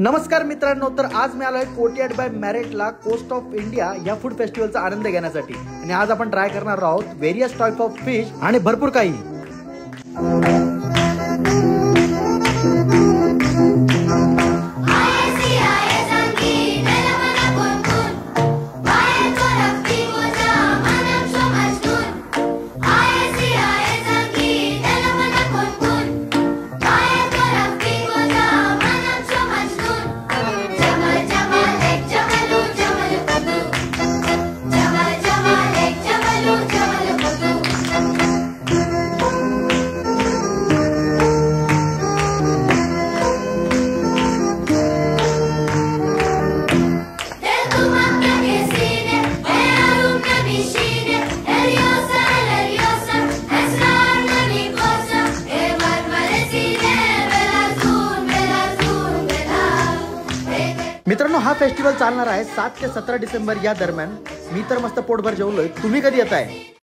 नमस्कार मित्रांनो तर आज मी आलोय कोटियाड बाय मॅरेटला कोस्ट ऑफ इंडिया या फूड फेस्टिवलचा आनंद घेण्यासाठी. आणि आज आपण ट्राय करणार आहोत व्हेरियस टाईप ऑफ फिश आणि भरपूर काही. मित्रांनो हा फेस्टिवल चालणार आहे सात ते सतरा डिसेंबर या दरम्यान. मी तर मस्त पोटभर जेवलोय. तुम्ही कधी येत आहे